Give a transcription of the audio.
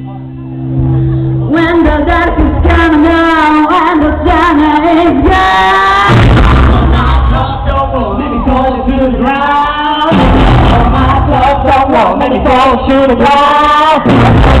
When the dark is coming down and the sun is gone. Don't won't let me go to the ground. Oh, my love don't let me go to the ground.